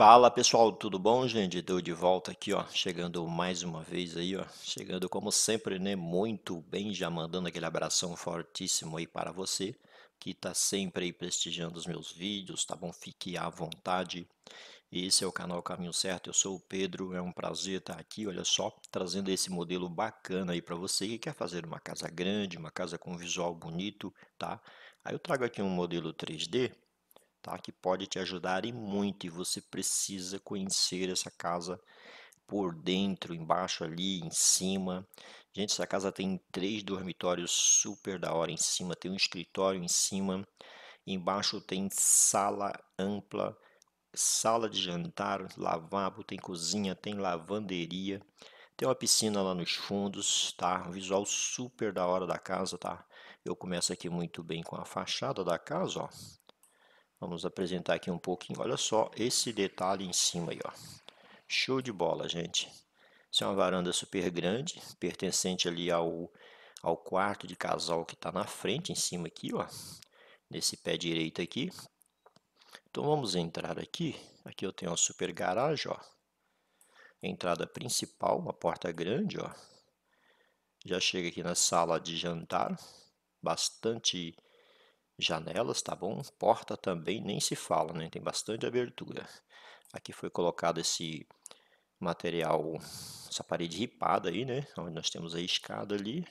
Fala pessoal, tudo bom, gente? Estou de volta aqui, ó, chegando mais uma vez aí, ó, chegando como sempre, né, muito bem, já mandando aquele abração fortíssimo aí para você, que tá sempre aí prestigiando os meus vídeos, tá bom? Fique à vontade. Esse é o canal Caminho Certo, eu sou o Pedro, é um prazer estar aqui, olha só, trazendo esse modelo bacana aí para você que quer fazer uma casa grande, uma casa com visual bonito, tá? Aí eu trago aqui um modelo 3D, tá? Que pode te ajudar e muito. E você precisa conhecer essa casa por dentro, embaixo ali, em cima. Gente, essa casa tem três dormitórios super da hora em cima, tem um escritório em cima, embaixo tem sala ampla, sala de jantar, lavabo, tem cozinha, tem lavanderia, tem uma piscina lá nos fundos, tá? Um visual super da hora da casa, tá? Eu começo aqui muito bem com a fachada da casa, ó. Vamos apresentar aqui um pouquinho. Olha só esse detalhe em cima aí, ó. Show de bola, gente. Isso é uma varanda super grande, pertencente ali ao, ao quarto de casal que está na frente, em cima aqui, ó. Nesse pé direito aqui. Então vamos entrar aqui. Aqui eu tenho uma super garagem, ó. Entrada principal, uma porta grande, ó. Já chega aqui na sala de jantar. Bastante janelas, tá bom? Porta também nem se fala, né? Tem bastante abertura. Aqui foi colocado esse material, essa parede ripada aí, né? Onde nós temos a escada ali.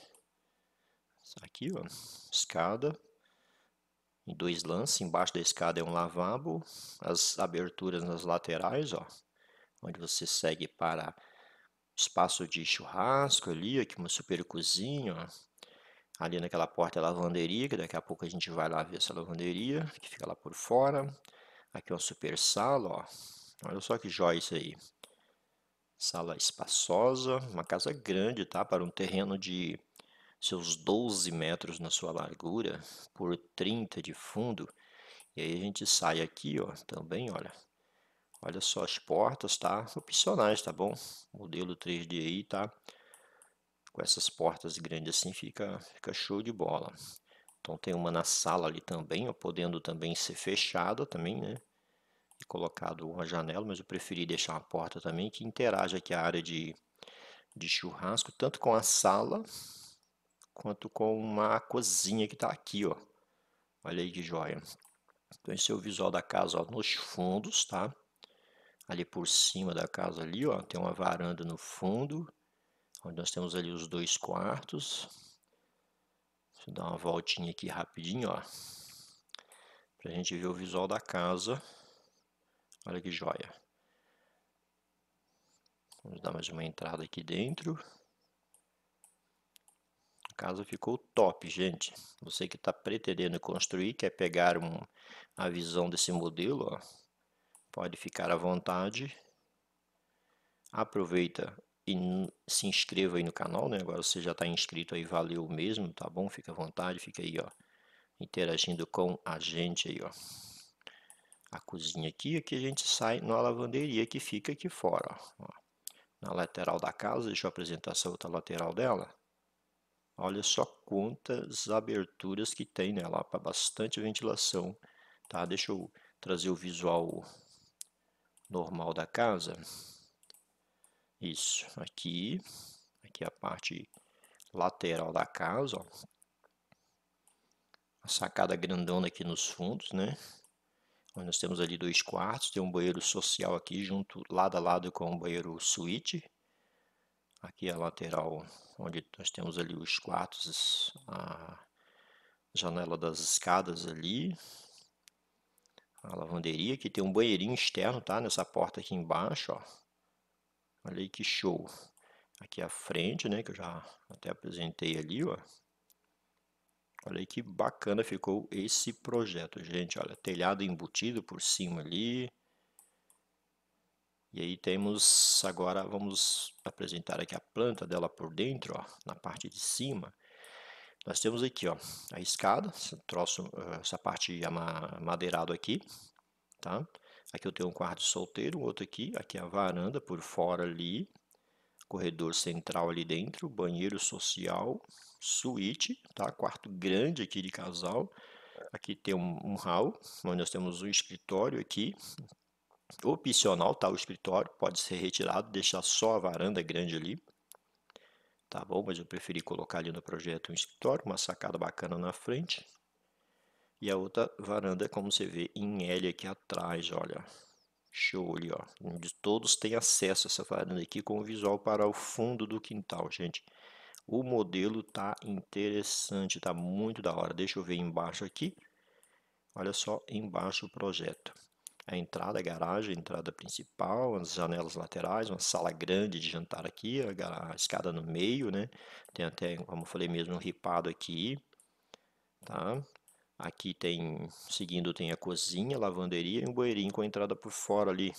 Aqui, ó, escada. Em dois lances, embaixo da escada é um lavabo. As aberturas nas laterais, ó. Onde você segue para espaço de churrasco ali, aqui uma super cozinha, ó Ali naquela porta é lavanderia, que daqui a pouco a gente vai lá ver essa lavanderia, que fica lá por fora. Aqui é uma super sala, ó. Olha só que jóia isso aí. Sala espaçosa, uma casa grande, tá? Para um terreno de seus 12 metros na sua largura, por 30 de fundo. E aí a gente sai aqui, ó, também, olha. Olha só as portas, tá? Opcionais, tá bom? Modelo 3D aí, tá? Com essas portas grandes assim fica, fica show de bola. Então tem uma na sala ali também, ó, podendo também ser fechada também, né? E colocado uma janela, mas eu preferi deixar uma porta também que interage aqui a área de, de churrasco, tanto com a sala quanto com uma cozinha que está aqui, ó. Olha aí que joia. Então esse é o visual da casa, ó, nos fundos, tá? Ali por cima da casa ali, ó, tem uma varanda no fundo onde nós temos ali os dois quartos. Deixa eu dar uma voltinha aqui rapidinho, ó, para a gente ver o visual da casa. Olha que joia. Vamos dar mais uma entrada aqui dentro. A casa ficou top, gente. Você que está pretendendo construir, quer pegar um, a visão desse modelo, ó, pode ficar à vontade. Aproveita e se inscreva aí no canal, né? Agora você já está inscrito aí, valeu mesmo, tá bom? Fica à vontade, fica aí, ó, interagindo com a gente aí, ó. A cozinha aqui, aqui a gente sai na lavanderia que fica aqui fora, ó. Na lateral da casa, deixa eu apresentar essa outra lateral dela. Olha só quantas aberturas que tem nela, para bastante ventilação, tá? Deixa eu trazer o visual normal da casa. Isso, aqui, aqui a parte lateral da casa, ó. A sacada grandona aqui nos fundos, né? Onde nós temos ali dois quartos, tem um banheiro social aqui junto, lado a lado com o banheiro suíte. Aqui é a lateral, onde nós temos ali os quartos, a janela das escadas ali. A lavanderia, aqui tem um banheirinho externo, tá? Nessa porta aqui embaixo, ó. Olha aí que show. Aqui a frente, né, que eu já até apresentei ali, ó. Olha aí que bacana ficou esse projeto, gente. Olha, telhado embutido por cima ali. E aí temos, agora vamos apresentar aqui a planta dela por dentro, ó, na parte de cima. Nós temos aqui, ó, a escada, esse troço, essa parte madeirado aqui, tá? Aqui eu tenho um quarto solteiro, um outro aqui, aqui a varanda por fora ali, corredor central ali dentro, banheiro social, suíte, tá? Quarto grande aqui de casal. Aqui tem um, um hall, onde nós temos um escritório aqui, Opcional, tá? O escritório pode ser retirado, deixar só a varanda grande ali. Tá bom? Mas eu preferi colocar ali no projeto um escritório, uma sacada bacana na frente. E a outra varanda, como você vê, em L aqui atrás, olha. Show ali, ó. Onde todos têm acesso a essa varanda aqui com o visual para o fundo do quintal, gente. O modelo tá interessante, tá muito da hora. Deixa eu ver embaixo aqui. Olha só embaixo o projeto. A entrada, a garagem, a entrada principal, as janelas laterais, uma sala grande de jantar aqui, a, escada no meio, né? Tem até, como eu falei mesmo, um ripado aqui, tá? Aqui tem, seguindo, tem a cozinha, lavanderia e um banheirinho com a entrada por fora ali,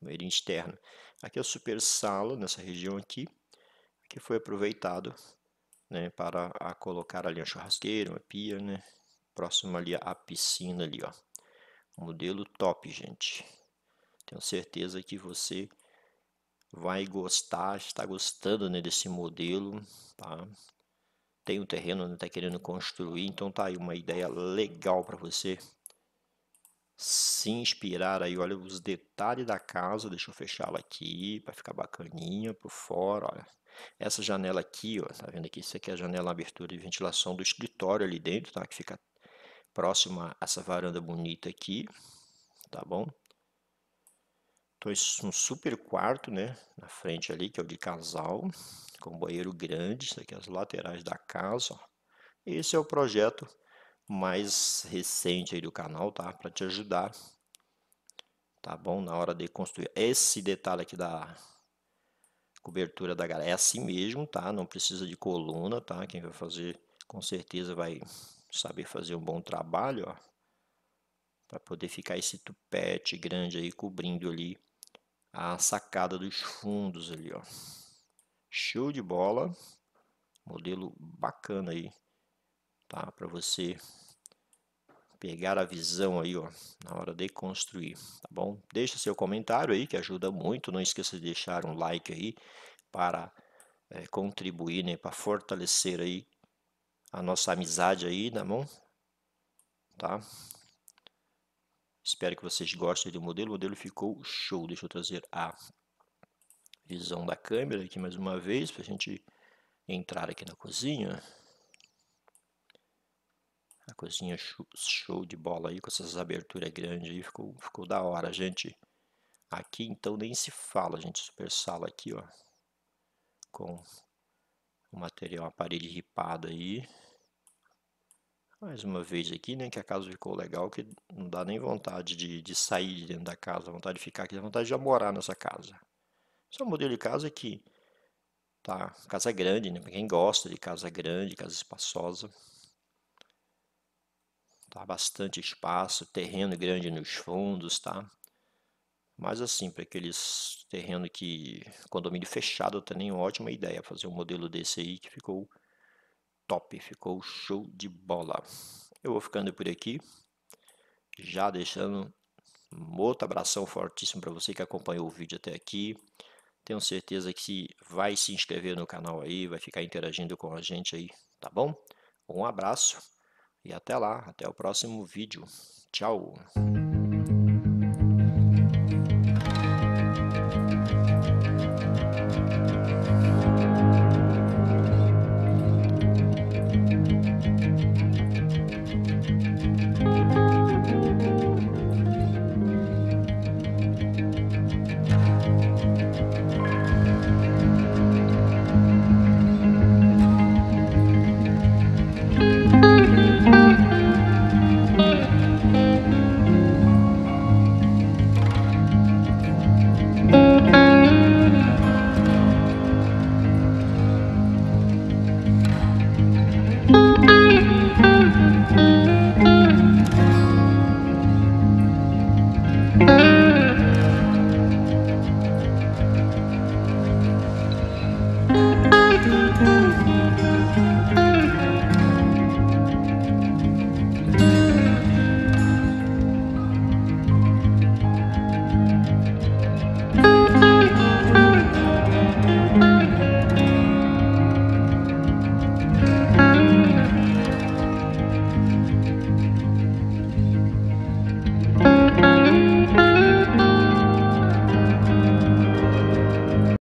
banheirinho externo. Aqui é a super sala, nessa região aqui, que foi aproveitado né, para colocar ali uma churrasqueira, uma pia, né? Próximo ali a piscina ali, ó. Modelo top, gente. Tenho certeza que você vai gostar, está gostando né, desse modelo, tá? Tem um terreno, está querendo construir, então tá aí uma ideia legal para você se inspirar aí, olha os detalhes da casa, deixa eu fechá-la aqui para ficar bacaninha por fora, olha. Essa janela aqui, ó, tá vendo aqui? Isso aqui é a janela abertura de ventilação do escritório ali dentro, tá? Que fica próximo a essa varanda bonita aqui, tá bom? Então, um super quarto, né? Na frente ali, que é o de casal, com banheiro grande, isso aqui é as laterais da casa, ó. Esse é o projeto mais recente aí do canal, tá? Para te ajudar, tá bom? Na hora de construir. Esse detalhe aqui da cobertura da galera é assim mesmo, tá? Não precisa de coluna, tá? Quem vai fazer com certeza vai saber fazer um bom trabalho, ó. Para poder ficar esse tupete grande aí cobrindo ali a sacada dos fundos ali, ó. Show de bola. Modelo bacana aí, tá? Para você pegar a visão aí, ó, na hora de construir, tá bom? Deixa seu comentário aí, que ajuda muito. Não esqueça de deixar um like aí para é, contribuir, né, para fortalecer aí a nossa amizade aí, tá bom? Tá? Espero que vocês gostem do modelo. O modelo ficou show. Deixa eu trazer a visão da câmera aqui mais uma vez para a gente entrar aqui na cozinha. A cozinha show de bola aí, com essas aberturas grandes aí, ficou, ficou da hora, gente. Aqui então nem se fala, gente, super sala aqui, ó. Com o material, a parede ripada aí. Mais uma vez aqui, né, que a casa ficou legal, que não dá nem vontade de, de sair de dentro da casa, vontade de ficar aqui, dá vontade de já morar nessa casa. Esse é um modelo de casa que, tá, casa grande, né, quem gosta de casa grande, casa espaçosa. Tá bastante espaço, terreno grande nos fundos, tá? Mas assim, para aqueles terreno que condomínio fechado, tem uma ótima ideia fazer um modelo desse aí que ficou top, ficou show de bola. Eu vou ficando por aqui, já deixando um outro abração fortíssimo para você que acompanhou o vídeo até aqui. Tenho certeza que vai se inscrever no canal aí, vai ficar interagindo com a gente aí, tá bom? Um abraço e até lá, até o próximo vídeo. Tchau!